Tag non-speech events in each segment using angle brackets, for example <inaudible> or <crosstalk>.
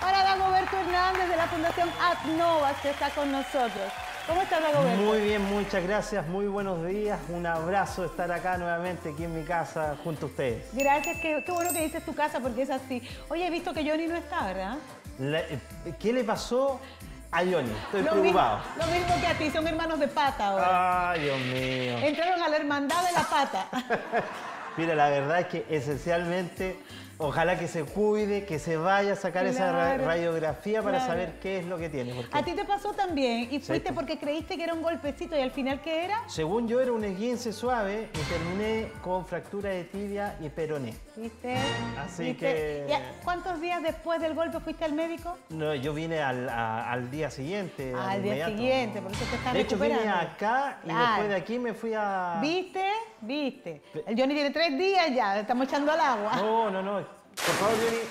para Dagoberto Hernández de la Fundación Adnovas que está con nosotros. ¿Cómo está Dagoberto? Muy bien, muchas gracias, muy buenos días. Un abrazo estar acá nuevamente aquí en mi casa junto a ustedes. Gracias, qué, qué bueno que dices tu casa porque es así. Oye, he visto que Johnny no está, ¿verdad? La- eh, ¿Qué le pasó a Johnny? Estoy Lo preocupado. mismo, lo mismo que a ti, son hermanos de pata ahora. Ay, Dios mío. Entraron a la hermandad de la pata. <laughs> Mira, la verdad es que esencialmente, ojalá que se cuide, que se vaya a sacar esa radiografía para claro. saber qué es lo que tiene. porque A ti te pasó también y fuiste porque creíste que era un golpecito y al final ¿qué era? Según yo era un esguince suave y terminé con fractura de tibia y peroné. ¿Viste? Así ¿Viste? que- ¿Cuántos días después del golpe fuiste al médico? No, yo vine al, a- al día siguiente. Ah, al día siguiente, por eso te estás De hecho, vine recuperando. acá y Claro. después de aquí me fui a... ¿Viste? ¿Viste? El Johnny tiene tres días ya, estamos echando al agua. No, no, no. Por favor, Johnny,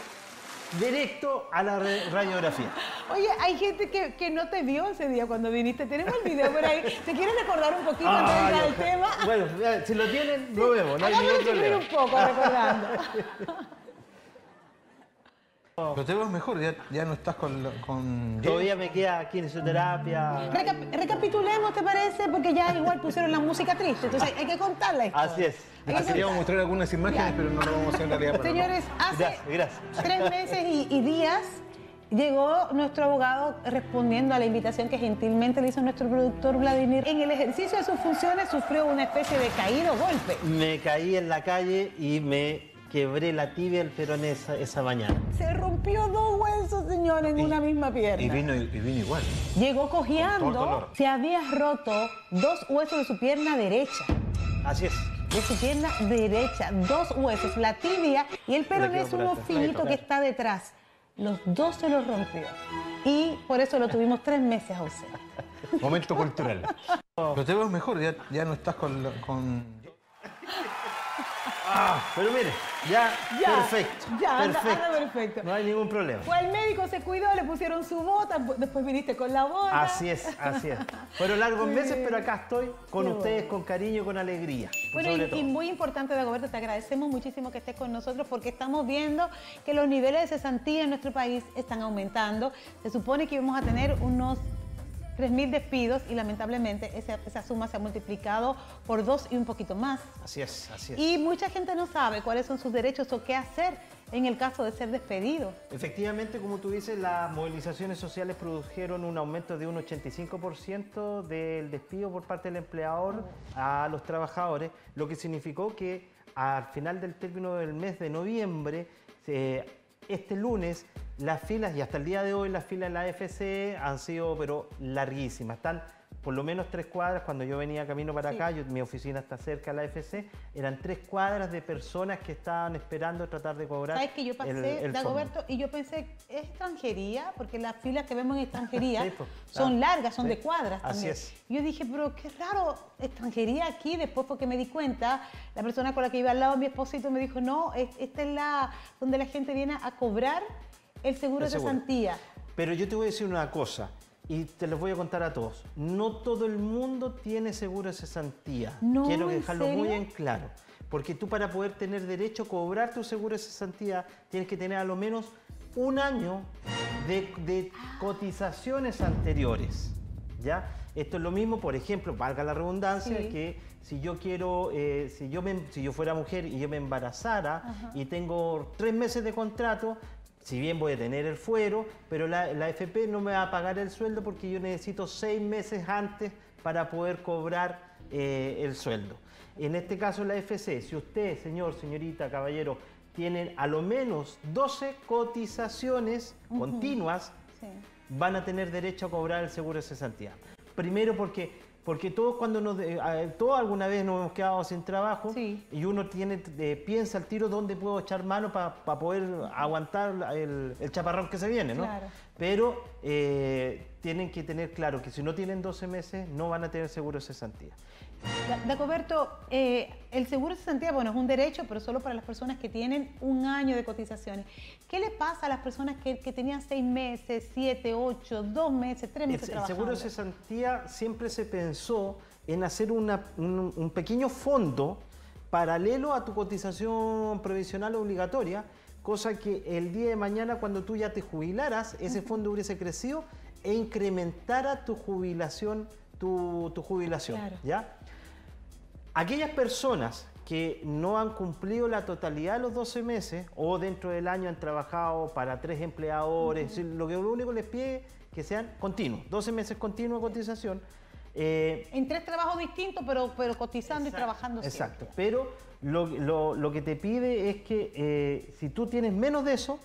directo a la radiografía. Oye, hay gente que, que no te vio ese día cuando viniste. Tenemos el video por ahí. ¿Te quieres recordar un poquito antes de entrar al tema? Bueno, si lo tienen, lo vemos, no hay ningún problema. un poco recordando. <laughs> Pero te veo mejor, ya, ya no estás con... Todavía me queda kinesioterapia. Recap- recapitulemos, ¿te parece? Porque ya igual pusieron la música triste. Entonces hay que contar la historia. Así es. Que Queríamos mostrar algunas imágenes, Ya. pero no lo vamos a hacer en realidad. para no- Señores, hace Gracias, gracias. tres meses y, y días llegó nuestro abogado respondiendo a la invitación que gentilmente le hizo nuestro productor Vladimir. En el ejercicio de sus funciones sufrió una especie de caído golpe. Me caí en la calle y me quebré la tibia del peroné esa, esa mañana. Se rompió dos huesos, señores, en una misma pierna. Y vino, y vino igual. Llegó cojeando. Se había roto dos huesos de su pierna derecha. Así es. de su pierna derecha, dos huesos, la tibia y el peroné es un finito que está detrás. Los dos se los rompió y por eso lo tuvimos tres meses ausente. Momento cultural. <laughs> Pero te veo mejor, ya, ya no estás con... Ah, pero mire, ya, Ya, perfecto. ya, anda- perfecto. anda perfecto. No hay ningún problema. Fue al médico, se cuidó, le pusieron su bota, después viniste con la bota. Así es, así es. Fueron largos <laughs> meses, pero acá estoy con ustedes, bueno. con cariño y con alegría. Bueno, sobre y, todo. y muy importante, Dagoberto, te agradecemos muchísimo que estés con nosotros porque estamos viendo que los niveles de cesantía en nuestro país están aumentando. Se supone que íbamos a tener unos 3.000 despidos y lamentablemente esa, esa suma se ha multiplicado por dos y un poquito más. Así es, así es. Y mucha gente no sabe cuáles son sus derechos o qué hacer en el caso de ser despedido. Efectivamente, como tú dices, las movilizaciones sociales produjeron un aumento de un 85% del despido por parte del empleador a los trabajadores, lo que significó que al final del término del mes de noviembre, eh, este lunes, las filas, y hasta el día de hoy, las filas en la AFC han sido pero larguísimas. Están por lo menos tres cuadras, cuando yo venía camino para Sí. acá, yo- mi oficina está cerca de la AFC, eran tres cuadras de personas que estaban esperando tratar de cobrar Sabes que yo pasé, el-. Dagoberto, y yo pensé, ¿es extranjería? Porque las filas que vemos en extranjería <laughs> Sí, pues, son largas, son Sí. de cuadras Así también. es. Yo dije, pero qué raro, extranjería aquí. Después porque me di cuenta, la persona con la que iba al lado de mi esposito me dijo, no, es- esta es la donde la gente viene a cobrar el seguro El de seguro. cesantía. Pero yo te voy a decir una cosa, y te los voy a contar a todos. No todo el mundo tiene seguro de cesantía. No, Quiero ¿en dejarlo muy en claro. Porque tú para poder tener derecho a cobrar tu seguro de cesantía tienes que tener a lo menos un año de, de cotizaciones anteriores. ¿Ya? Esto es lo mismo, por ejemplo, valga la redundancia, Sí. que si yo quiero, eh, si, yo me- si yo fuera mujer y yo me embarazara y tengo tres meses de contrato, si bien voy a tener el fuero, pero la, la FP no me va a pagar el sueldo porque yo necesito seis meses antes para poder cobrar eh, el sueldo. En este caso la FC, si usted, señor, señorita, caballero, tienen a lo menos 12 cotizaciones continuas, Sí. van a tener derecho a cobrar el seguro de cesantía. Primero porque, porque todos cuando nos, todos alguna vez nos hemos quedado sin trabajo Sí. y uno tiene, eh, piensa al tiro dónde puedo echar mano para poder aguantar el, el chaparrón que se viene, ¿no? Claro. Pero eh, tienen que tener claro que si no tienen 12 meses no van a tener seguro de cesantía. Da- Dagoberto, eh, el seguro de cesantía, bueno, es un derecho, pero solo para las personas que tienen un año de cotizaciones. ¿Qué le pasa a las personas que, que tenían seis meses, siete, ocho, dos meses, tres El, meses el seguro de trabajando? cesantía siempre se pensó en hacer una- un, un pequeño fondo paralelo a tu cotización provisional obligatoria cosa que el día de mañana cuando tú ya te jubilaras, ese fondo hubiese crecido e incrementara tu jubilación, tu, tu jubilación, Claro. ¿ya? Aquellas personas que no han cumplido la totalidad de los 12 meses o dentro del año han trabajado para tres empleadores, es decir, lo que lo único les pide que sean continuos, 12 meses continuos de cotización. eh, En tres trabajos distintos, pero, pero cotizando y trabajando siempre. Exacto, pero lo, lo- lo que te pide es que eh, si tú tienes menos de eso,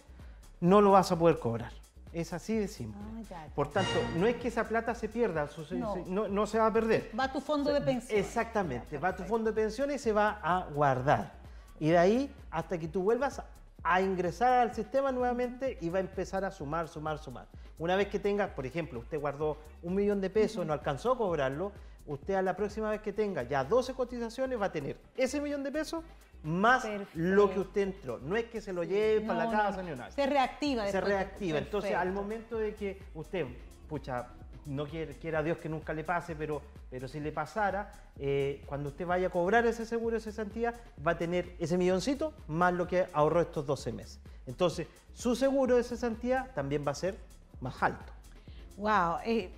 no lo vas a poder cobrar. Es así de simple. Ah, ya, ya. Por tanto, no es que esa plata se pierda, su- No. se- no, no se va a perder. Va a tu fondo de pensión. Exactamente, va a tu fondo de pensiones y se va a guardar. Y de ahí hasta que tú vuelvas a ingresar al sistema nuevamente y va a empezar a sumar, sumar, sumar. Una vez que tenga, por ejemplo, usted guardó un millón de pesos, no alcanzó a cobrarlo, usted a la próxima vez que tenga ya 12 cotizaciones va a tener ese millón de pesos más lo que usted entró. No es que se lo lleve para la casa no. ni nada Se reactiva se reactiva. Entonces, al momento de que usted, pucha, no quiere, quiera Dios que nunca le pase, pero, pero si le pasara, eh, cuando usted vaya a cobrar ese seguro, esa cesantía, va a tener ese milloncito más lo que ahorró estos 12 meses. Entonces, su seguro de cesantía también va a ser más alto. Wow. eh,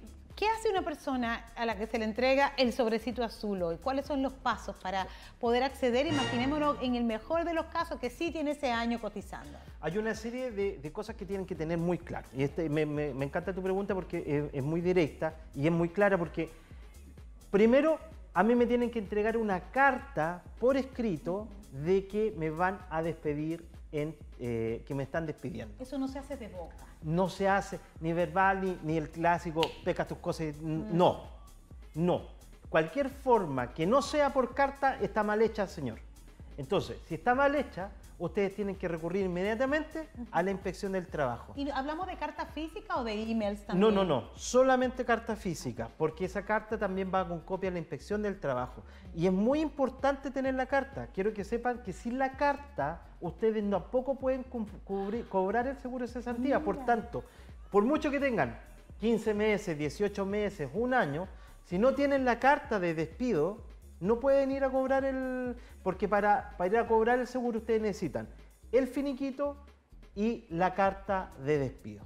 ¿Qué hace una persona a la que se le entrega el sobrecito azul hoy? ¿Cuáles son los pasos para poder acceder? Imaginémonos en el mejor de los casos que sí tiene ese año cotizando. Hay una serie de, cosas que tienen que tener muy claro. Y este, me encanta tu pregunta porque es, es muy directa y es muy clara porque, primero, a mí me tienen que entregar una carta por escrito de que me van a despedir, en, eh, que me están despidiendo. Eso no se hace de boca. No se hace ni verbal ni, ni el clásico, pecas tus cosas. y- No, no. Cualquier forma que no sea por carta está mal hecha, señor. Entonces, si está mal hecha, ustedes tienen que recurrir inmediatamente a la inspección del trabajo. ¿Y hablamos de carta física o de emails No, también? no, no, solamente carta física, porque esa carta también va con copia a la inspección del trabajo. Y es muy importante tener la carta. Quiero que sepan que sin la carta ustedes tampoco pueden cubrir- cobrar el seguro de cesantía. Por tanto, por mucho que tengan 15 meses, 18 meses, un año, si no tienen la carta de despido, no pueden ir a cobrar el... Porque para, para ir a cobrar el seguro ustedes necesitan el finiquito y la carta de despido.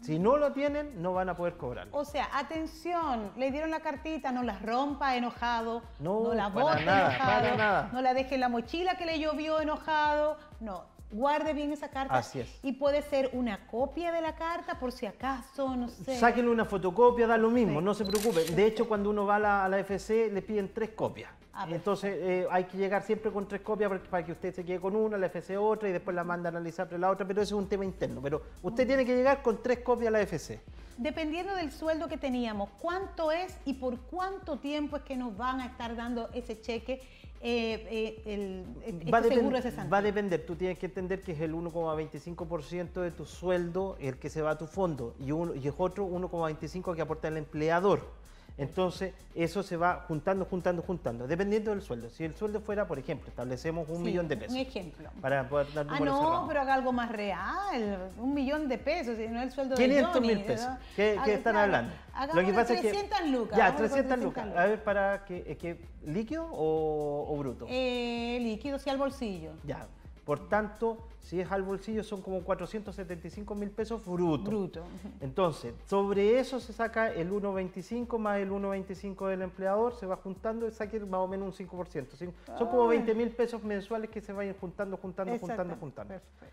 Si no lo tienen, no van a poder cobrarlo. O sea, atención, le dieron la cartita, no la rompa enojado, No, la para bote enojado, nada. no la deje en la mochila que le llovió enojado, no, guarde bien esa carta. Así es. Y puede ser una copia de la carta por si acaso, no sé. Sáquenle una fotocopia, da lo mismo, Sí. no se preocupe. De hecho, cuando uno va a la, a la FC, le piden tres copias. Ah. Entonces, eh, hay que llegar siempre con tres copias para que, para que usted se quede con una, la FC otra y después la manda a analizar la otra, pero eso es un tema interno. Pero usted tiene que llegar con tres copias a la FC. Dependiendo del sueldo que teníamos, ¿cuánto es y por cuánto tiempo es que nos van a estar dando ese cheque, eh, eh, el, este va, seguro va a depender, tú tienes que entender que es el 1,25% de tu sueldo el que se va a tu fondo y, uno, y es otro 1,25% que aporta el empleador. Entonces, eso se va juntando, juntando, juntando, dependiendo del sueldo. Si el sueldo fuera, por ejemplo, establecemos un Sí, millón de pesos. Un ejemplo. Para poder dar Ah, números no, cerrados. pero haga algo más real. Un millón de pesos, y no el sueldo de 500 Johnny, mil pesos. ¿Qué, qué están claro, hablando? hagamos de 300 lucas. Ya, vamos con 300 lucas. A ver, ¿para qué, eh, qué, líquido o, o bruto? Eh, líquido, sí, al bolsillo. Ya. Por tanto, si es al bolsillo son como 475 mil pesos brutos. Bruto. Entonces, sobre eso se saca el 1,25 más el 1,25 del empleador, se va juntando y saque más o menos un 5%. Cin- Son como Ay. 20 mil pesos mensuales que se vayan juntando, juntando, juntando, juntando. Perfecto.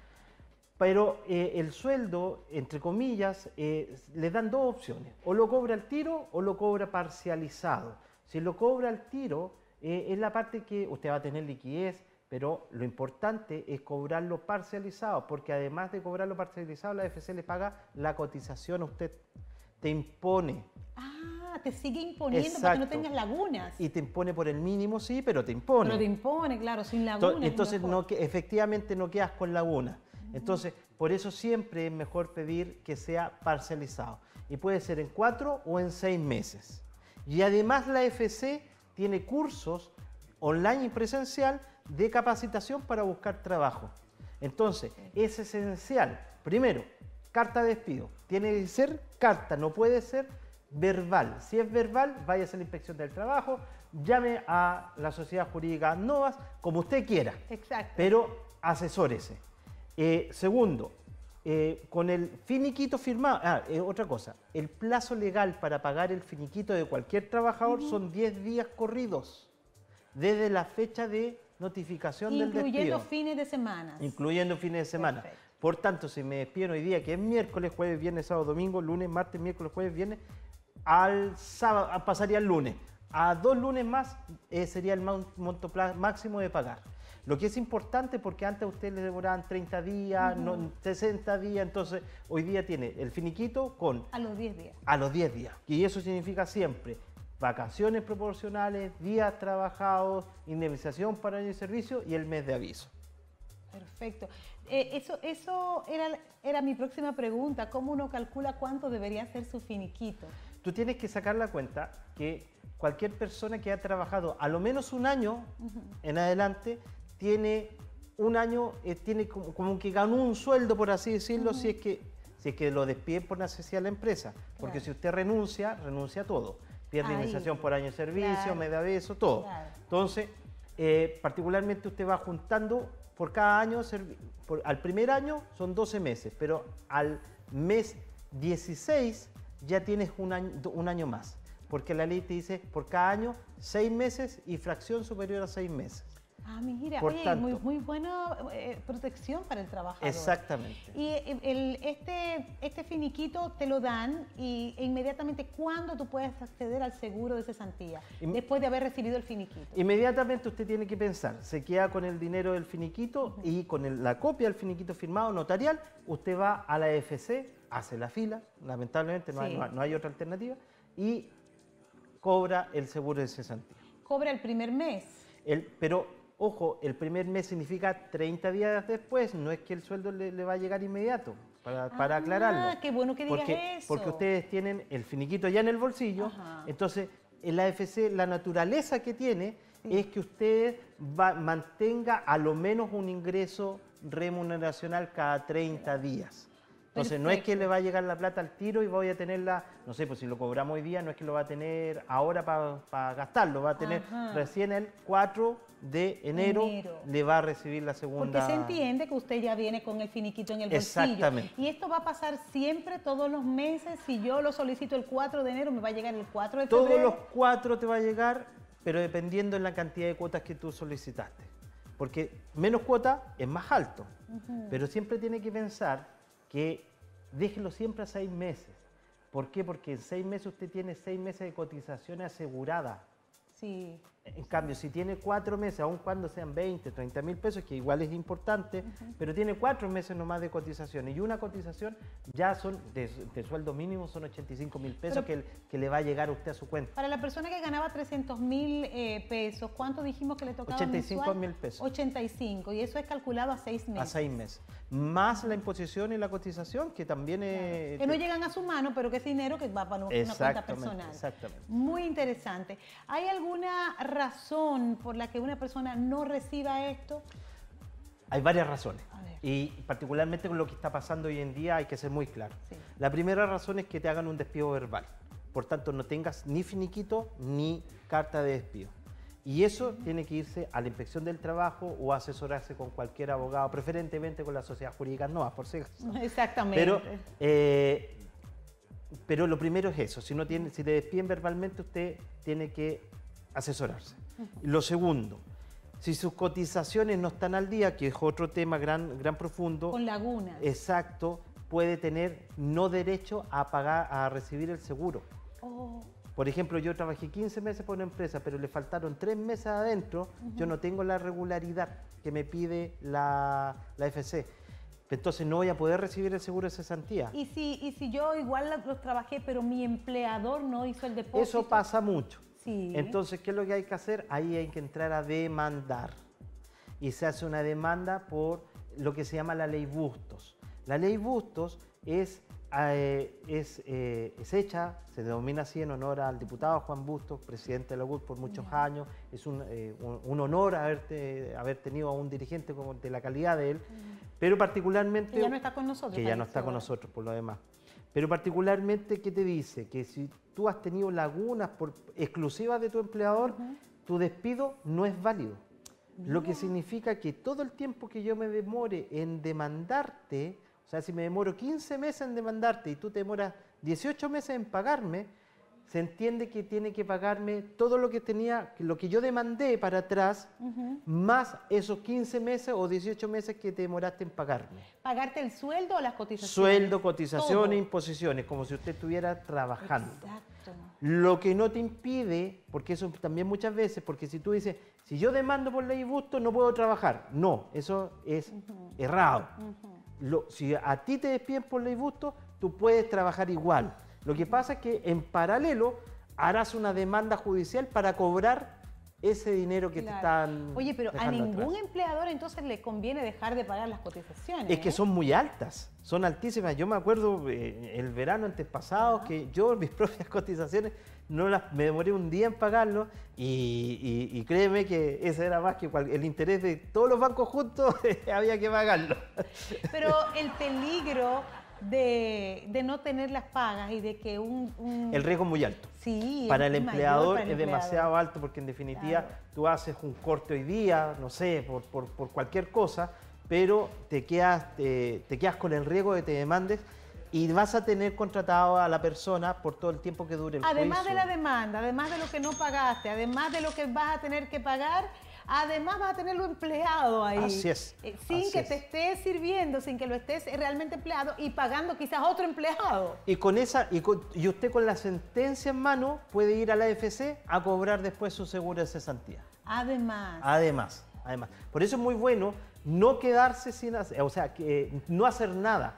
Pero eh, el sueldo, entre comillas, eh, le dan dos opciones. O lo cobra al tiro o lo cobra parcializado. Si lo cobra al tiro, eh, es la parte que usted va a tener liquidez, pero lo importante es cobrarlo parcializado, porque además de cobrarlo parcializado, la FC le paga la cotización a usted. Te impone. Ah, te sigue imponiendo para que no Exacto. tengas lagunas. Y te impone por el mínimo, sí, pero te impone. Pero te impone, claro, sin lagunas. es Entonces, no, efectivamente no quedas con laguna. Entonces, por eso siempre es mejor pedir que sea parcializado. Y puede ser en cuatro o en seis meses. Y además la FC tiene cursos online y presencial de capacitación para buscar trabajo. Entonces, es esencial, primero, carta de despido. Tiene que ser carta, no puede ser verbal. Si es verbal, váyase a la inspección del trabajo, llame a la sociedad jurídica Novas, como usted quiera, Exacto. pero asesórese. Eh, segundo, eh, con el finiquito firmado, ah, eh, otra cosa, el plazo legal para pagar el finiquito de cualquier trabajador son 10 días corridos, desde la fecha de notificación del despido. Incluyendo fines de semana. Incluyendo fines de semana. Perfecto. Por tanto, si me despiden hoy día, que es miércoles, jueves, viernes, sábado, domingo, lunes, martes, miércoles, jueves, viernes, al sábado, a- pasaría el lunes. A dos lunes más eh, sería el mon- monto máximo de pagar. Lo que es importante porque antes a ustedes les demoraban 30 días, no, 60 días, entonces hoy día tiene el finiquito con A los 10 días. a los 10 días. Y eso significa siempre vacaciones proporcionales, días trabajados, indemnización para año de servicio y el mes de aviso. Perfecto. Eh, eso eso era, era mi próxima pregunta. ¿Cómo uno calcula cuánto debería ser su finiquito? Tú tienes que sacar la cuenta que cualquier persona que ha trabajado a lo menos un año en adelante tiene un año, eh, tiene como, como que ganó un sueldo, por así decirlo, si, es que, si es que lo despiden por necesidad de la empresa. Porque Claro. si usted renuncia, renuncia a todo. Pierde Ahí. indemnización por año de servicio, Claro. mes de aviso, todo. Claro. Entonces, eh, particularmente usted va juntando por cada año, por- al primer año son 12 meses, pero al mes 16 ya tienes un año, un año más, porque la ley te dice por cada año 6 meses y fracción superior a 6 meses. Ah, mira, Por oye, tanto- muy, muy buena eh, protección para el trabajador. Exactamente. Y eh, el- este, este finiquito te lo dan y e inmediatamente, ¿cuándo tú puedes acceder al seguro de cesantía? Después de haber recibido el finiquito. Inmediatamente usted tiene que pensar, se queda con el dinero del finiquito y con el- la copia del finiquito firmado notarial, usted va a la EFC, hace la fila, lamentablemente no, hay, Sí. no hay- no hay otra alternativa, y cobra el seguro de cesantía. Cobra el primer mes. El- pero, ojo, el primer mes significa 30 días después, no es que el sueldo le, le va a llegar inmediato, para, para Ah, aclararlo. qué bueno que digas porque, eso. Porque ustedes tienen el finiquito ya en el bolsillo, Ajá. entonces en la AFC la naturaleza que tiene es que usted va- mantenga a lo menos un ingreso remuneracional cada 30 días. Entonces, no es que le va a llegar la plata al tiro y voy a tenerla, no sé, pues si lo cobramos hoy día, no es que lo va a tener ahora para gastarlo, va a tener Ajá. recién el 4 de enero, Enero. le va a recibir la segunda. Porque se entiende que usted ya viene con el finiquito en el bolsillo. Exactamente. Y esto va a pasar siempre, todos los meses. Si yo lo solicito el 4 de enero, me va a llegar el 4 de Todos febrero. los cuatro te va a llegar, pero dependiendo en la cantidad de cuotas que tú solicitaste. Porque menos cuota es más alto. Pero siempre tiene que pensar que déjelo siempre a seis meses. ¿Por qué? Porque en seis meses usted tiene seis meses de cotización asegurada. Sí. En cambio, si tiene cuatro meses, aun cuando sean 20, 30 mil pesos, que igual es importante, pero tiene cuatro meses nomás de cotización y una cotización ya son, de, de sueldo mínimo, son 85 mil pesos Pero- que, que le va a llegar a usted a su cuenta. Para la persona que ganaba 300 mil eh, pesos, ¿cuánto dijimos que le tocaba 85 mensual? mil pesos. 85, y eso es calculado a seis meses. A seis meses. Más la imposición y la cotización, que también es... Que no llegan a su mano, pero que es dinero que va para una cuenta personal. exactamente. Muy interesante. ¿Hay alguna razón por la que una persona no reciba esto? Hay varias razones. Y particularmente con lo que está pasando hoy en día hay que ser muy claro. Sí. La primera razón es que te hagan un despido verbal. Por tanto, no tengas ni finiquito ni carta de despido. Y eso tiene que irse a la inspección del trabajo o asesorarse con cualquier abogado, preferentemente con la sociedad jurídica NOA, por si. <laughs> Exactamente. Pero, eh, pero lo primero es eso. Si, no tiene, si le despiden verbalmente, usted tiene que asesorarse. Lo segundo, si sus cotizaciones no están al día, que es otro tema gran, gran profundo, Con lagunas. exacto, puede tener no derecho a pagar, a recibir el seguro. Oh, Por ejemplo, yo trabajé 15 meses por una empresa, pero le faltaron 3 meses adentro, yo no tengo la regularidad que me pide la, la FC. Entonces no voy a poder recibir el seguro de cesantía. y, si, y si yo igual los trabajé, pero mi empleador no hizo el depósito. Eso pasa mucho. Sí. Entonces, ¿qué es lo que hay que hacer? Ahí hay que entrar a demandar. Y se hace una demanda por lo que se llama la ley Bustos. La ley Bustos es, eh, es, eh, es hecha, se denomina así en honor al diputado Juan Bustos, presidente de la UT por muchos años. Es un, eh, un- un honor haber tenido a un dirigente como de la calidad de él. Pero particularmente... Que ya no está con nosotros. Que ya no está con nosotros por lo demás. Pero particularmente, ¿qué te dice? Que si tú has tenido lagunas por, exclusivas de tu empleador, tu despido no es válido. Lo que significa que todo el tiempo que yo me demore en demandarte, o sea, si me demoro 15 meses en demandarte y tú te demoras 18 meses en pagarme, se entiende que tiene que pagarme todo lo que tenía, lo que yo demandé para atrás, más esos 15 meses o 18 meses que te demoraste en pagarme. ¿Pagarte el sueldo o las cotizaciones? Sueldo, cotizaciones, imposiciones, como si usted estuviera trabajando. Exacto. Lo que no te impide, porque eso también muchas veces, porque si tú dices, si yo demando por ley y busto, no puedo trabajar. No, eso es errado. si a ti te despiden por ley y busto, tú puedes trabajar igual. Lo que pasa es que en paralelo harás una demanda judicial para cobrar ese dinero que te están. Oye, pero a ningún empleador entonces le conviene dejar de pagar las cotizaciones. Es que ¿eh? son muy altas, son altísimas. Yo me acuerdo eh, el verano antes pasado que yo <laughs> mis propias cotizaciones no las me demoré un día en pagarlo y, créeme que ese era más que el interés de todos los bancos juntos <laughs> había que pagarlo. Pero el peligro de, no tener las pagas y de que un... El riesgo es muy alto. Sí. Para el empleador es demasiado alto porque en definitiva tú haces un corte hoy día, no sé, por, cualquier cosa, pero te quedas, te, quedas con el riesgo de que te demandes y vas a tener contratado a la persona por todo el tiempo que dure el Además de la demanda, además de lo que no pagaste, además de lo que vas a tener que pagar, Además vas a tenerlo empleado ahí. Así es. Eh, sin que te estés sirviendo, sin que lo estés realmente empleado y pagando quizás otro empleado. Y con esa, y, y usted con la sentencia en mano puede ir a la AFC a cobrar después su seguro de cesantía. Además. Además, además. Por eso es muy bueno no quedarse sin hacer, o sea, que no hacer nada.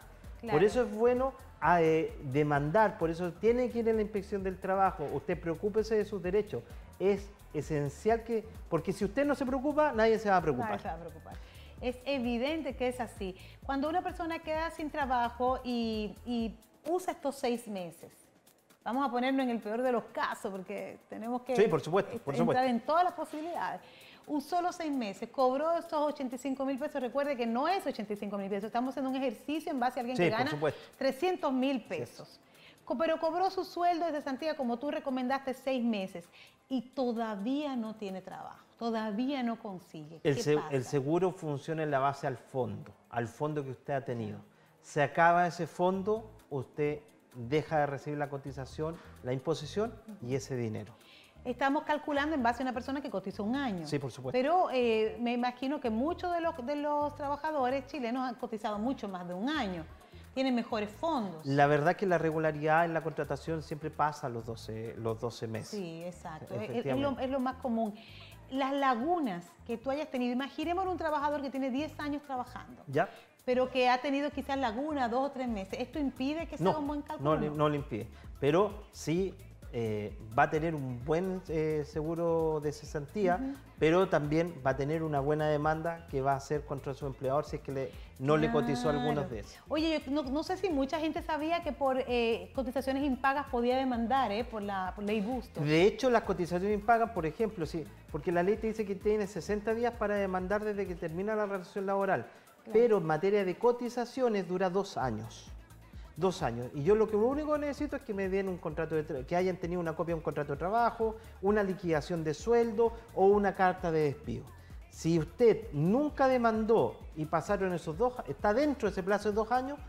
Por eso es bueno a, eh, demandar, por eso tiene que ir a la inspección del trabajo, usted preocúpese de sus derechos. Es esencial que, porque si usted no se preocupa, nadie se va a preocupar. Nadie se va a preocupar. Es evidente que es así. Cuando una persona queda sin trabajo y, usa estos seis meses, vamos a ponernos en el peor de los casos, porque tenemos que sí, por supuesto, por entrar en todas las posibilidades. Un solo seis meses, cobró esos 85 mil pesos. Recuerde que no es 85 mil pesos, estamos haciendo un ejercicio en base a alguien que gana 300 mil pesos pero cobró su sueldo de cesantía como tú recomendaste seis meses y todavía no tiene trabajo, todavía no consigue. El, el seguro funciona en la base al fondo, al fondo que usted ha tenido. Se acaba ese fondo, usted deja de recibir la cotización, la imposición y ese dinero. Estamos calculando en base a una persona que cotizó un año. Sí, por supuesto. Pero eh, me imagino que muchos de los, de los trabajadores chilenos han cotizado mucho más de un año tiene mejores fondos. La verdad que la regularidad en la contratación siempre pasa los 12, los 12 meses. Sí, exacto. Es, lo, más común. Las lagunas que tú hayas tenido, imaginemos un trabajador que tiene 10 años trabajando. ¿Ya? Pero que ha tenido quizás lagunas dos o tres meses. ¿Esto impide que sea un buen cálculo? No, no, no le impide. Pero sí eh, va a tener un buen eh, seguro de cesantía, pero también va a tener una buena demanda que va a hacer contra su empleador si es que le, no le cotizó algunos de esos. Oye, yo no, sé si mucha gente sabía que por eh, cotizaciones impagas podía demandar por, la, ley Busto. De hecho, las cotizaciones impagas, por ejemplo, sí, porque la ley te dice que tiene 60 días para demandar desde que termina la relación laboral, pero en materia de cotizaciones dura dos años dos años. Y yo lo que único necesito es que me den un contrato de que hayan tenido una copia de un contrato de trabajo, una liquidación de sueldo o una carta de despido. Si usted nunca demandó y pasaron esos dos, está dentro de ese plazo de dos años,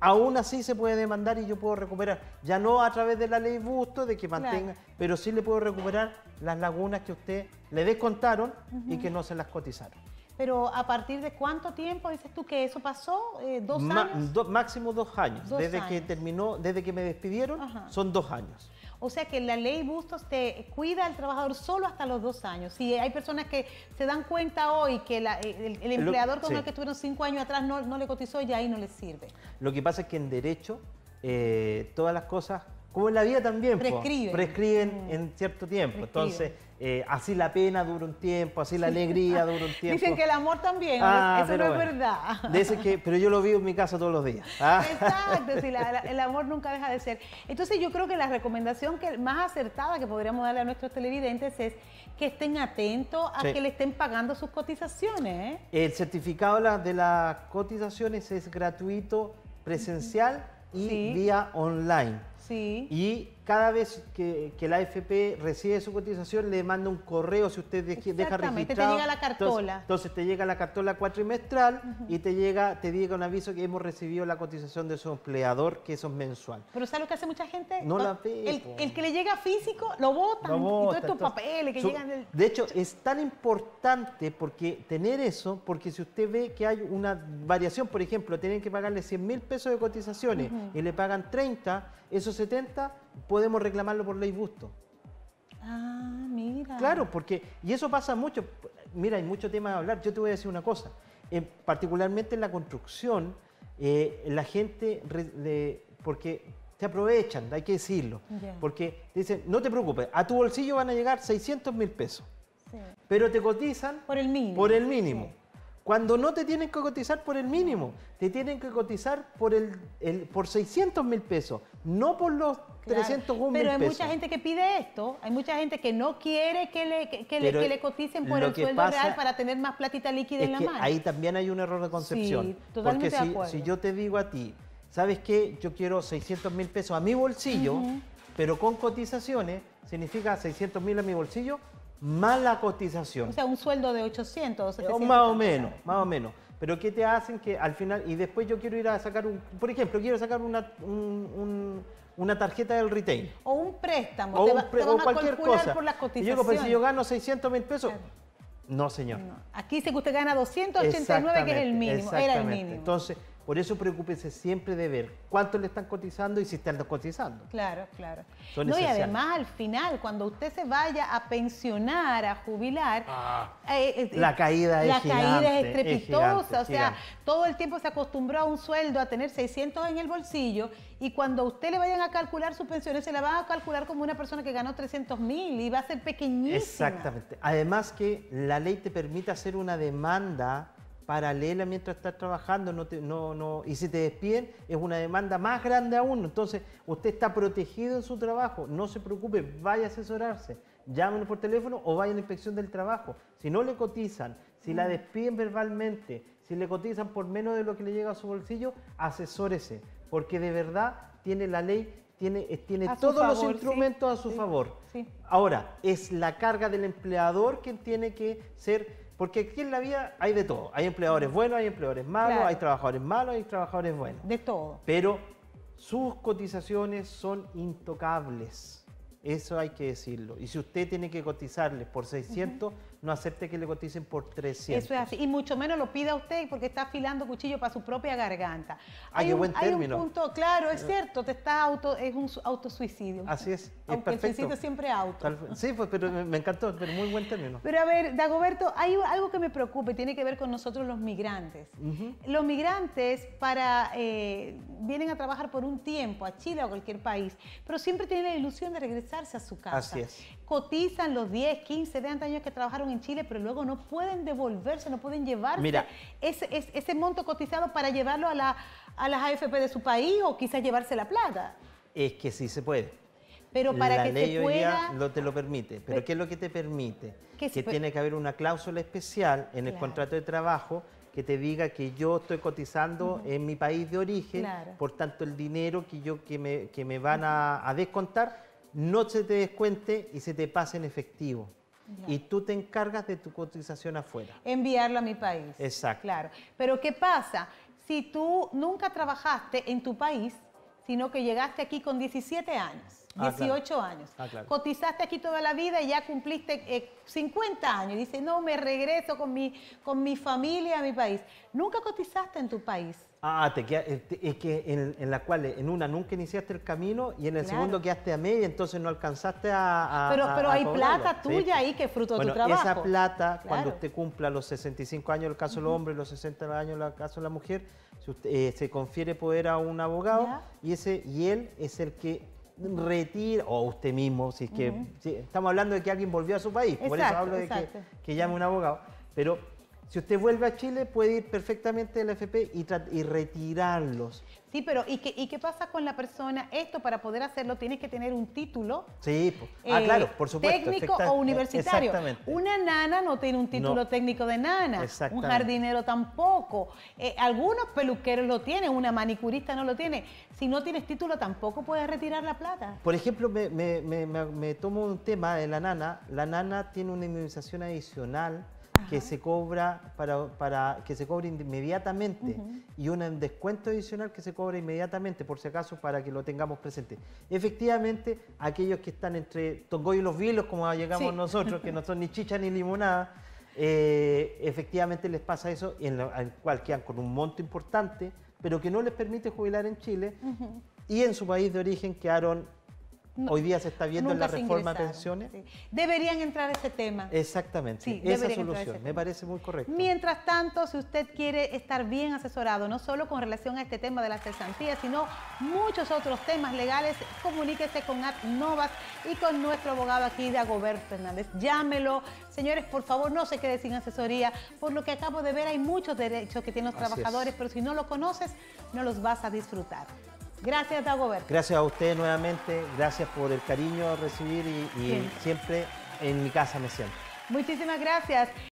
aún así se puede demandar y yo puedo recuperar, ya no a través de la ley Busto, de que mantenga, pero sí le puedo recuperar las lagunas que usted le descontaron y que no se las cotizaron. Pero a partir de cuánto tiempo dices tú que eso pasó, eh, dos años. máximo dos años. desde que terminó, desde que me despidieron, son dos años. O sea que la ley Bustos te cuida al trabajador solo hasta los dos años. Si hay personas que se dan cuenta hoy que el, empleador con el que estuvieron cinco años atrás no, le cotizó, ya ahí no le sirve. Lo que pasa es que en derecho eh, todas las cosas como en la vida también, prescriben, prescriben mm. en cierto tiempo. Entonces, eh, así la pena dura un tiempo, así la alegría dura un <laughs> tiempo. Dicen que el amor también, ah, eso no es verdad. que, pero yo lo vivo en mi casa todos los días. Ah. Exacto, el amor nunca deja de ser. Entonces yo creo que la recomendación que más acertada que podríamos darle a nuestros televidentes es que estén atentos a que le estén pagando sus cotizaciones. ¿eh? El certificado de las cotizaciones es gratuito, presencial y vía online Sí. Y cada vez que, que la AFP recibe su cotización, le manda un correo si usted deje- deja Exactamente, te registrado. llega la cartola. Entonces, te llega la cartola cuatrimestral y te llega, te llega un aviso que hemos recibido la cotización de su empleador, que eso es mensual. Pero ¿sabes lo que hace mucha gente? No la ve, El, que le llega físico, lo botan. Lo y todos estos entonces, papeles que su- llegan del... De hecho, es tan importante porque tener eso, porque si usted ve que hay una variación, por ejemplo, tienen que pagarle 100 mil pesos de cotizaciones y le pagan 30, esos 70 podemos reclamarlo por ley busto. Ah, mira. Claro, porque, y eso pasa mucho. Mira, hay mucho tema de hablar. Yo te voy a decir una cosa. En- particularmente en la construcción, eh, la gente, porque te aprovechan, hay que decirlo. Porque te dicen, no te preocupes, a tu bolsillo van a llegar 600 mil pesos, Sí. pero te cotizan Por el mínimo. por el mínimo. Sí. Cuando no te tienen que cotizar por el mínimo, te tienen que cotizar por el, el- por 600 mil pesos, no por los Claro, 301 mil Pero hay pesos. mucha gente que pide esto, hay mucha gente que no quiere que le, que, que le, Pero que le coticen por el sueldo real para tener más platita líquida en la mano. ahí también hay un error de concepción. Sí, totalmente porque de si, acuerdo. si yo te digo a ti, ¿sabes qué? Yo quiero 600 mil pesos a mi bolsillo, pero con cotizaciones, significa 600 mil a mi bolsillo, más la cotización. O sea, un sueldo de 800 o O 700. más o menos, más o menos. Pero ¿qué te hacen que al final, y después yo quiero ir a sacar un, por ejemplo, quiero sacar una, un- un- una tarjeta del retail. O un préstamo. O, te, un te o cualquier calcular cosa. por las y yo cotizaciones. digo, pero si yo gano 600 mil pesos, Claro. no señor. No, Aquí dice que usted gana 289, que es el mínimo. Era el mínimo. Entonces, por eso preocúpese siempre de ver cuánto le están cotizando y si están cotizando. Claro, claro. Son no, y además al final, cuando usted se vaya a pensionar, a jubilar, eh, eh, Ah. La caída es la caída gigante, es es estrepitosa. gigante, o sea, gigante. todo el tiempo se acostumbró a un sueldo, a tener 600 en el bolsillo, y cuando a usted le vayan a calcular sus pensiones, se la van a calcular como una persona que ganó 300 mil y va a ser pequeñísima. Exactamente. Además que la ley te permite hacer una demanda paralela mientras estás trabajando, no te- no, no, y si te despiden es una demanda más grande aún. Entonces, usted está protegido en su trabajo, no se preocupe, vaya a asesorarse, llámenos por teléfono o vaya a la inspección del trabajo. Si no le cotizan, si Mm. la despiden verbalmente, si le cotizan por menos de lo que le llega a su bolsillo, asesórese, porque de verdad tiene la ley, tiene, eh, tiene todos los sí, instrumentos a su sí, favor. sí. Ahora, es la carga del empleador quien tiene que ser, porque aquí en la vida hay de todo. Hay empleadores buenos, hay empleadores malos, Claro. hay trabajadores malos, hay trabajadores buenos. De todo. Pero sus cotizaciones son intocables. Eso hay que decirlo. Y si usted tiene que cotizarles por 600, no acepte que le coticen por 300. Eso es así. Y mucho menos lo pida usted porque está afilando cuchillo para su propia garganta. Ah, qué un, buen hay un punto, claro, es cierto, te está auto, es un su- autosuicidio. Así es, es Aunque el perfecto. suicidio siempre auto. Tal- Sí, pues, pero me me encantó, pero muy buen término. Pero a ver, Dagoberto, hay algo que me preocupa y tiene que ver con nosotros los migrantes. Los migrantes para, eh, vienen a trabajar por un tiempo a Chile o a cualquier país, pero siempre tienen la ilusión de regresarse a su casa. Así es. Cotizan los 10, 15, 20 años que trabajaron en Chile, pero luego no pueden devolverse, no pueden llevarse Mira. ese, ese- ese monto cotizado para llevarlo a, la, a las AFP de su país o quizás llevarse la plata. Es que sí se puede. Pero para la que ley se hoy día pueda... lo te lo permite. Pero Pe- ¿qué es lo que te permite? Que tiene que haber una cláusula especial en el Claro. contrato de trabajo que te diga que yo estoy cotizando en mi país de origen, Claro. por tanto el dinero que yo que me, que me van a, a descontar no se te descuente y se te pase en efectivo. Ya. Y tú te encargas de tu cotización afuera. enviarlo a mi país. Exacto. Claro. Pero ¿qué pasa? Si tú nunca trabajaste en tu país, sino que llegaste aquí con 17 años, Ah, 18 claro. años, Ah, claro. cotizaste aquí toda la vida y ya cumpliste eh, 50 años y dices, no, me regreso con mi, con mi familia a mi país. Nunca cotizaste en tu país. Ah, te queda- eh, te- es que en, en la cual en una nunca iniciaste el camino y en el Claro. segundo quedaste a media, entonces no alcanzaste a... a- Pero, a- pero a hay cobrarlo. plata Sí, tuya pues. ahí que es fruto de Bueno, tu trabajo. esa plata, cuando usted cumpla los 65 años, en el caso del hombre, los 60 años, en el caso de la mujer, si usted, eh, se confiere poder a un abogado Ya. y, ese, y él es el que retira, o usted mismo, si es que si- estamos hablando de que alguien volvió a su país, por eso hablo de que llame un abogado, pero Si usted vuelve a Chile, puede ir perfectamente la AFP y, y retirarlos. Sí, pero ¿y qué, ¿y qué pasa con la persona? Esto para poder hacerlo tienes que tener un título Sí, ah, eh, claro, por supuesto. técnico o universitario. Exactamente. Una nana no tiene un título No. técnico de nana, un jardinero tampoco. Eh, algunos peluqueros lo tienen, una manicurista no lo tiene. Si no tienes título tampoco puedes retirar la plata. Por ejemplo, me, me- me- me- me tomo un tema de la nana. La nana tiene una indemnización adicional que se cobra para, para que se cobre inmediatamente y un descuento adicional que se cobra inmediatamente, por si acaso, para que lo tengamos presente. Efectivamente, aquellos que están entre Tongoy y los Vilos, como llegamos Sí. nosotros, que no son ni chicha ni limonada, eh, efectivamente les pasa eso, en lo cual quedan con un monto importante, pero que no les permite jubilar en Chile y en su país de origen quedaron, No, hoy día se está viendo en la reforma de pensiones. sí. Deberían entrar a ese tema. Exactamente, Sí, esa solución ese me parece muy correcto. Mientras tanto, si usted quiere estar bien asesorado, no solo con relación a este tema de la cesantía, sino muchos otros temas legales, comuníquese con Novas y con nuestro abogado aquí, Dagoberto Hernández. Llámelo. Señores, por favor, no se quede sin asesoría. Por lo que acabo de ver, hay muchos derechos que tienen los Así es. trabajadores, pero si no lo conoces, no los vas a disfrutar. Gracias, Dagoberto. Gracias a ustedes nuevamente, gracias por el cariño a recibir y, siempre en mi casa me siento. Muchísimas gracias.